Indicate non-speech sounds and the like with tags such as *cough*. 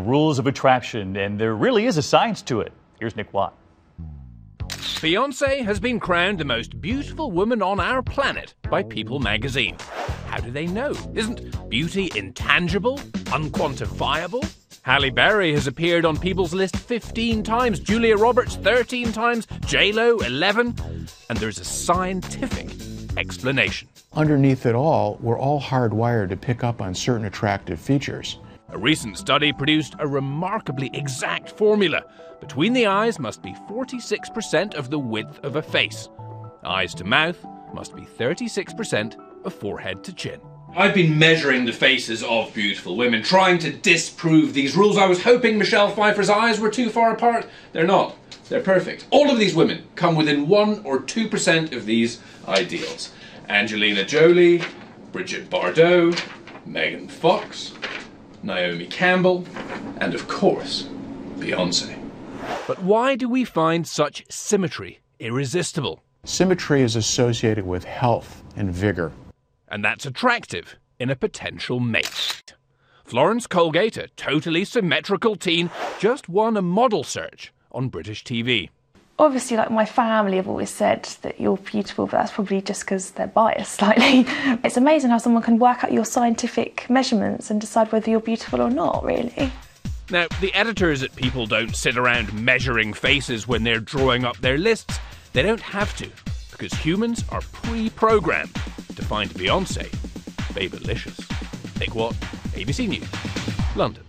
the rules of attraction, and there really is a science to it. Here's Nick Watt. Beyonce has been crowned the most beautiful woman on our planet by People magazine. How do they know? Isn't beauty intangible, unquantifiable? Halle Berry has appeared on People's List 15 times, Julia Roberts 13 times, J-Lo 11, and there's a scientific explanation. Underneath it all, we're all hardwired to pick up on certain attractive features. A recent study produced a remarkably exact formula. Between the eyes must be 46% of the width of a face. Eyes to mouth must be 36% of forehead to chin. I've been measuring the faces of beautiful women, trying to disprove these rules. I was hoping Michelle Pfeiffer's eyes were too far apart. They're not. They're perfect. All of these women come within 1 or 2% of these ideals. Angelina Jolie, Bridget Bardot, Megan Fox, Naomi Campbell, and of course, Beyonce. But why do we find such symmetry irresistible? Symmetry is associated with health and vigor. And that's attractive in a potential mate. Florence Colgate, a totally symmetrical teen, just won a model search on British TV. Obviously, like my family have always said that you're beautiful, but that's probably just because they're biased *laughs* slightly. it's amazing how someone can work out your scientific measurements and decide whether you're beautiful or not, really. Now, the editors at People don't sit around measuring faces when they're drawing up their lists. They don't have to, because humans are pre programmed to find Beyonce babylicious. Nick Watt, ABC News, London.